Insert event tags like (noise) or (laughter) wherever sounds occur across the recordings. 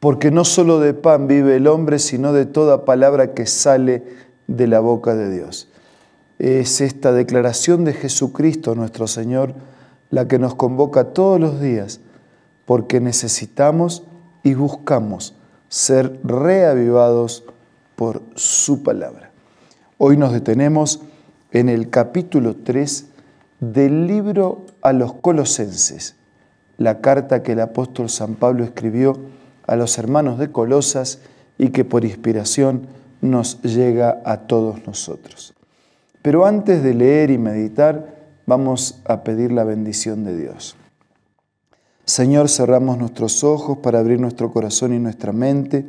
porque no solo de pan vive el hombre, sino de toda palabra que sale de la boca de Dios. Es esta declaración de Jesucristo nuestro Señor la que nos convoca todos los días, porque necesitamos y buscamos ser reavivados por su palabra. Hoy nos detenemos en el capítulo 3 del libro a los colosenses, la carta que el apóstol San Pablo escribió a los hermanos de Colosas y que por inspiración nos llega a todos nosotros. Pero antes de leer y meditar, vamos a pedir la bendición de Dios. Señor, cerramos nuestros ojos para abrir nuestro corazón y nuestra mente,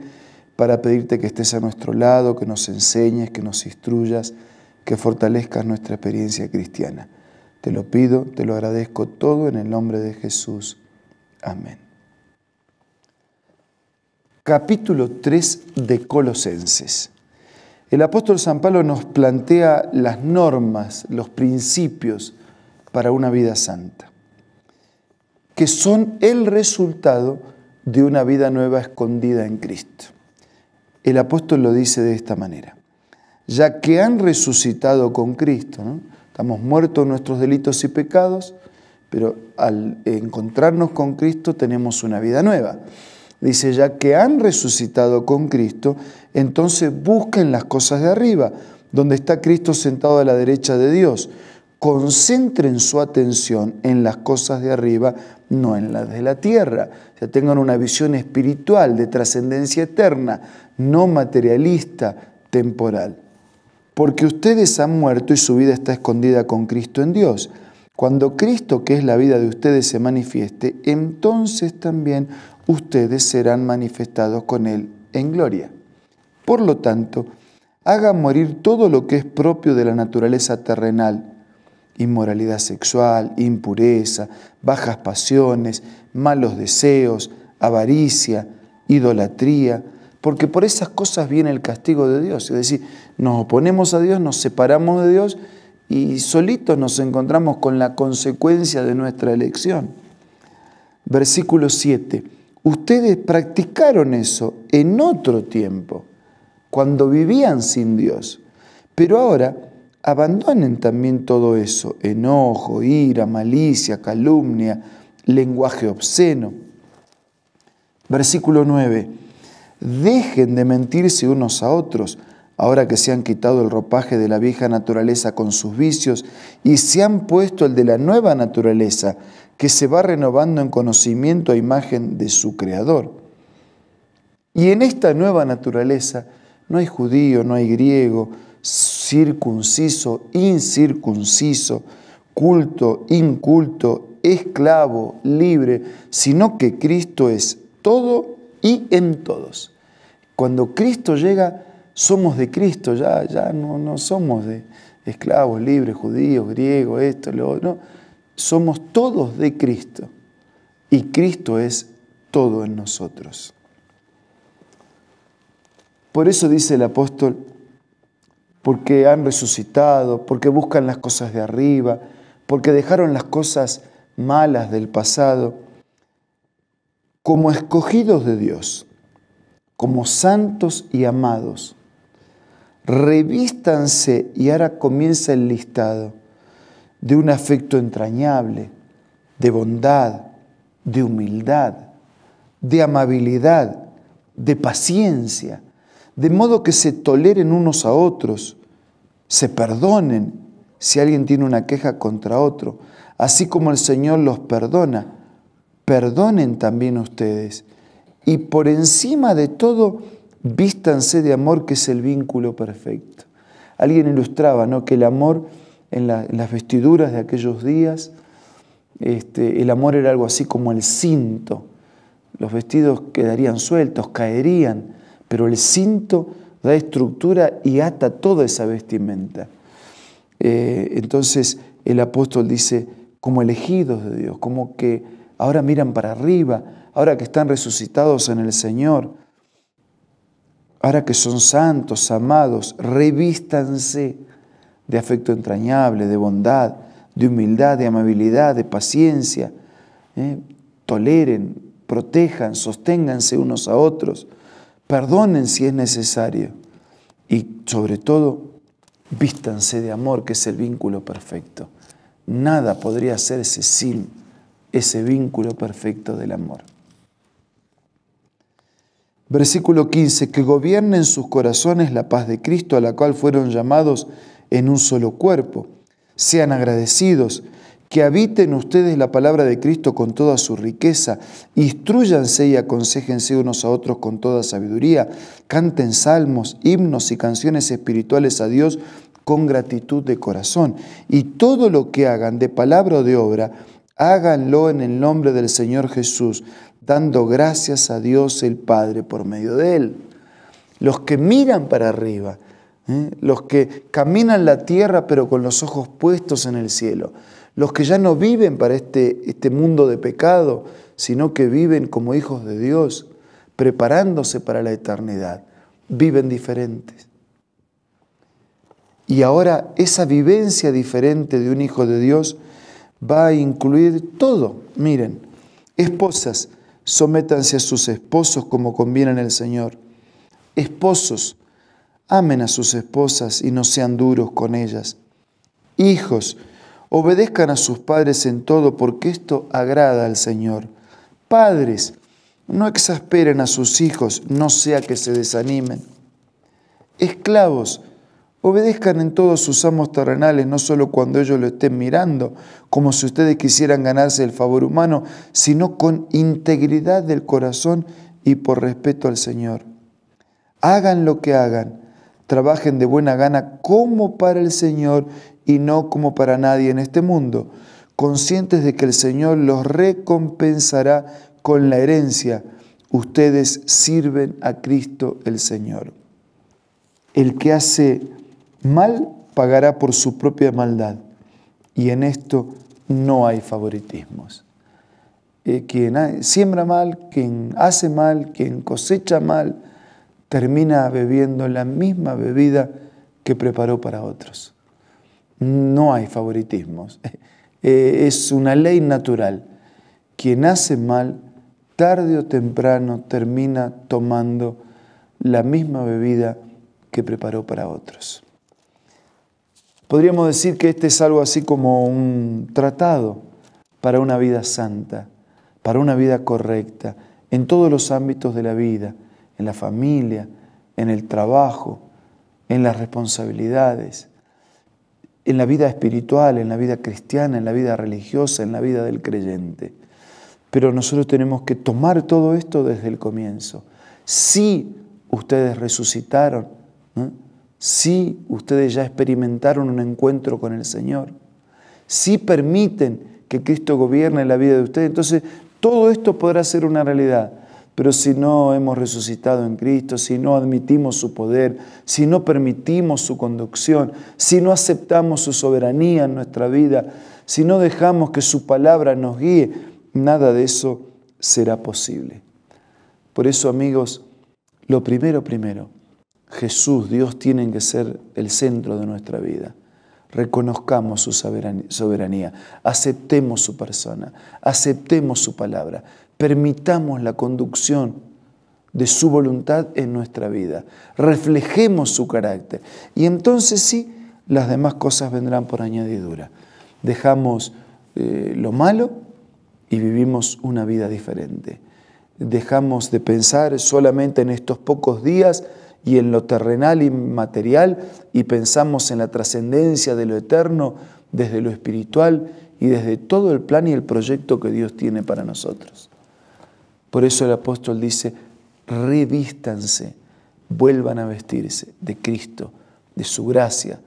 para pedirte que estés a nuestro lado, que nos enseñes, que nos instruyas, que fortalezcas nuestra experiencia cristiana. Te lo pido, te lo agradezco todo en el nombre de Jesús. Amén. Capítulo 3 de Colosenses. El apóstol San Pablo nos plantea las normas, los principios para una vida santa, que son el resultado de una vida nueva escondida en Cristo. El apóstol lo dice de esta manera, ya que han resucitado con Cristo, estamos muertos en nuestros delitos y pecados, pero al encontrarnos con Cristo tenemos una vida nueva. Dice, ya que han resucitado con Cristo, entonces busquen las cosas de arriba, donde está Cristo sentado a la derecha de Dios. Concentren su atención en las cosas de arriba, no en las de la tierra. O sea, tengan una visión espiritual de trascendencia eterna, no materialista, temporal. Porque ustedes han muerto y su vida está escondida con Cristo en Dios. Cuando Cristo, que es la vida de ustedes, se manifieste, entonces también ustedes serán manifestados con Él en gloria. Por lo tanto, hagan morir todo lo que es propio de la naturaleza terrenal, inmoralidad sexual, impureza, bajas pasiones, malos deseos, avaricia, idolatría, porque por esas cosas viene el castigo de Dios. Es decir, nos oponemos a Dios, nos separamos de Dios y solitos nos encontramos con la consecuencia de nuestra elección. Versículo 7. Ustedes practicaron eso en otro tiempo, cuando vivían sin Dios. Pero ahora abandonen también todo eso, enojo, ira, malicia, calumnia, lenguaje obsceno. Versículo 9. Dejen de mentirse unos a otros, ahora que se han quitado el ropaje de la vieja naturaleza con sus vicios y se han puesto el de la nueva naturaleza, que se va renovando en conocimiento a imagen de su Creador. Y en esta nueva naturaleza no hay judío, no hay griego, circunciso, incircunciso, culto, inculto, esclavo, libre, sino que Cristo es todo y en todos. Cuando Cristo llega, somos de Cristo, ya, ya no, no somos de esclavos, libres, judíos, griegos, esto, lo otro. No somos todos de Cristo y Cristo es todo en nosotros. Por eso dice el apóstol, porque han resucitado, porque buscan las cosas de arriba, porque dejaron las cosas malas del pasado, como escogidos de Dios, como santos y amados. Revístanse y ahora comienza el listado de un afecto entrañable, de bondad, de humildad, de amabilidad, de paciencia, de modo que se toleren unos a otros, se perdonen si alguien tiene una queja contra otro, así como el Señor los perdona, perdonen también ustedes. Y por encima de todo, vístanse de amor, que es el vínculo perfecto. Alguien ilustraba ¿no? que el amor en, las vestiduras de aquellos días. Este, el amor era algo así como el cinto. Los vestidos quedarían sueltos, caerían, pero el cinto da estructura y ata toda esa vestimenta. Eh, entonces el apóstol dice, como elegidos de Dios, como que ahora miran para arriba, ahora que están resucitados en el Señor, ahora que son santos, amados, revístanse de afecto entrañable, de bondad, de humildad, de amabilidad, de paciencia. ¿eh? Toleren, protejan, sosténganse unos a otros, perdonen si es necesario y sobre todo vístanse de amor, que es el vínculo perfecto. Nada podría hacerse sin ese vínculo perfecto del amor. Versículo 15, que gobierne en sus corazones la paz de Cristo a la cual fueron llamados en un solo cuerpo. Sean agradecidos, que habiten ustedes la palabra de Cristo con toda su riqueza, instruyanse y aconsejense unos a otros con toda sabiduría, canten salmos, himnos y canciones espirituales a Dios con gratitud de corazón. Y todo lo que hagan de palabra o de obra, háganlo en el nombre del Señor Jesús, dando gracias a Dios el Padre por medio de Él. Los que miran para arriba, ¿eh? los que caminan la tierra pero con los ojos puestos en el cielo, los que ya no viven para este, este mundo de pecado, sino que viven como hijos de Dios, preparándose para la eternidad, viven diferentes. Y ahora esa vivencia diferente de un hijo de Dios va a incluir todo. Miren, esposas, sométanse a sus esposos como conviene en el Señor. Esposos, amen a sus esposas y no sean duros con ellas. Hijos, obedezcan a sus padres en todo porque esto agrada al Señor. Padres, no exasperen a sus hijos, no sea que se desanimen. Esclavos, Obedezcan en todos sus amos terrenales, no solo cuando ellos lo estén mirando, como si ustedes quisieran ganarse el favor humano, sino con integridad del corazón y por respeto al Señor. Hagan lo que hagan, trabajen de buena gana como para el Señor y no como para nadie en este mundo, conscientes de que el Señor los recompensará con la herencia. Ustedes sirven a Cristo el Señor. El que hace mal pagará por su propia maldad. Y en esto no hay favoritismos. Eh, quien siembra mal, quien hace mal, quien cosecha mal, termina bebiendo la misma bebida que preparó para otros. No hay favoritismos. (laughs) Eh, es una ley natural. Quien hace mal, tarde o temprano termina tomando la misma bebida que preparó para otros. Podríamos decir que este es algo así como un tratado para una vida santa, para una vida correcta, en todos los ámbitos de la vida, en la familia, en el trabajo, en las responsabilidades, en la vida espiritual, en la vida cristiana, en la vida religiosa, en la vida del creyente. Pero nosotros tenemos que tomar todo esto desde el comienzo. Si ustedes resucitaron, si ustedes ya experimentaron un encuentro con el Señor, si permiten que Cristo gobierne la vida de ustedes, entonces todo esto podrá ser una realidad. Pero si no hemos resucitado en Cristo, si no admitimos su poder, si no permitimos su conducción, si no aceptamos su soberanía en nuestra vida, si no dejamos que su palabra nos guíe, nada de eso será posible. Por eso, amigos, lo primero, primero, Jesús, Dios tienen que ser el centro de nuestra vida. Reconozcamos su soberanía, aceptemos su persona, aceptemos su palabra, permitamos la conducción de su voluntad en nuestra vida, reflejemos su carácter y entonces sí, las demás cosas vendrán por añadidura. Dejamos eh, lo malo y vivimos una vida diferente. Dejamos de pensar solamente en estos pocos días, y en lo terrenal y material y pensamos en la trascendencia de lo eterno desde lo espiritual y desde todo el plan y el proyecto que Dios tiene para nosotros. Por eso el apóstol dice, revístanse, vuelvan a vestirse de Cristo, de su gracia,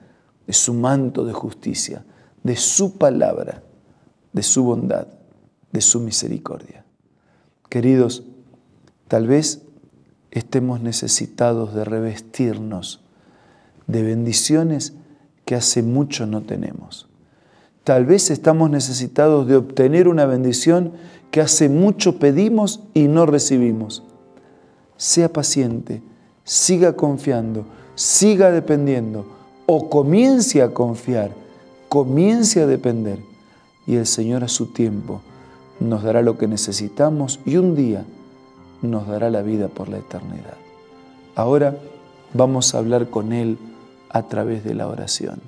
de su manto de justicia, de su palabra, de su bondad, de su misericordia. Queridos, tal vez estemos necesitados de revestirnos de bendiciones que hace mucho no tenemos. Tal vez estamos necesitados de obtener una bendición que hace mucho pedimos y no recibimos. Sea paciente, siga confiando, siga dependiendo o comience a confiar, comience a depender y el Señor a su tiempo nos dará lo que necesitamos y un día nos dará la vida por la eternidad. Ahora vamos a hablar con Él a través de la oración.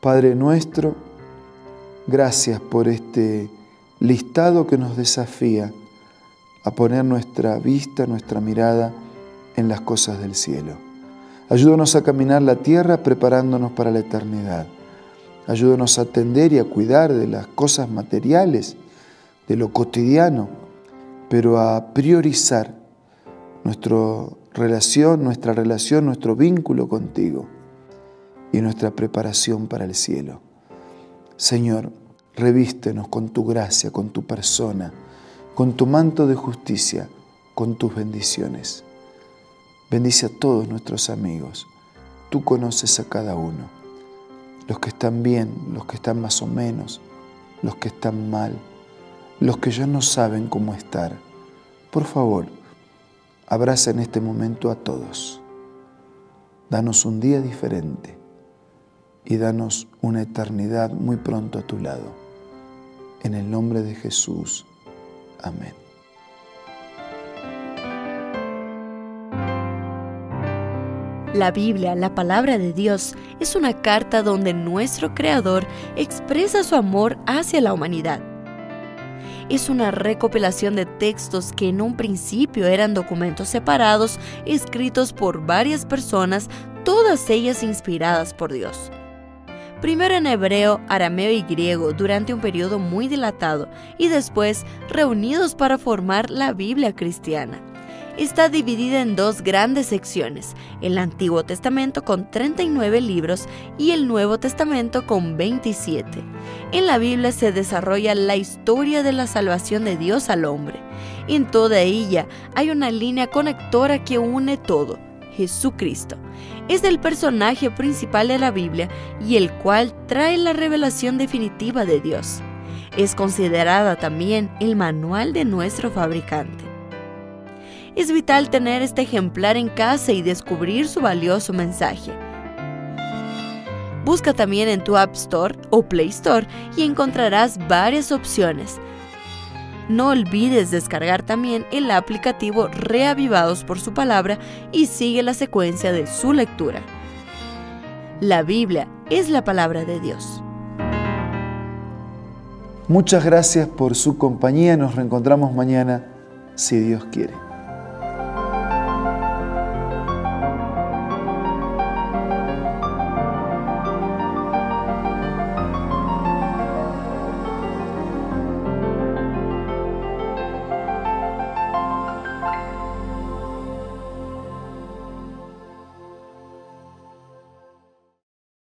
Padre nuestro, gracias por este listado que nos desafía a poner nuestra vista, nuestra mirada en las cosas del cielo. Ayúdanos a caminar la tierra preparándonos para la eternidad. Ayúdanos a atender y a cuidar de las cosas materiales, de lo cotidiano, pero a priorizar nuestra relación, nuestra relación, nuestro vínculo contigo y nuestra preparación para el cielo. Señor, revístenos con tu gracia, con tu persona, con tu manto de justicia, con tus bendiciones. Bendice a todos nuestros amigos. Tú conoces a cada uno. Los que están bien, los que están más o menos, los que están mal, los que ya no saben cómo estar. Por favor, abraza en este momento a todos. Danos un día diferente y danos una eternidad muy pronto a tu lado. En el nombre de Jesús. Amén. La Biblia, la palabra de Dios, es una carta donde nuestro Creador expresa su amor hacia la humanidad. Es una recopilación de textos que en un principio eran documentos separados, escritos por varias personas, todas ellas inspiradas por Dios primero en hebreo, arameo y griego durante un periodo muy dilatado y después reunidos para formar la Biblia cristiana. Está dividida en dos grandes secciones, el Antiguo Testamento con 39 libros y el Nuevo Testamento con 27. En la Biblia se desarrolla la historia de la salvación de Dios al hombre. En toda ella hay una línea conectora que une todo, Jesucristo es el personaje principal de la Biblia y el cual trae la revelación definitiva de Dios. Es considerada también el manual de nuestro fabricante. Es vital tener este ejemplar en casa y descubrir su valioso mensaje. Busca también en tu App Store o Play Store y encontrarás varias opciones no olvides descargar también el aplicativo Reavivados por su palabra y sigue la secuencia de su lectura. La Biblia es la palabra de Dios. Muchas gracias por su compañía. Nos reencontramos mañana, si Dios quiere.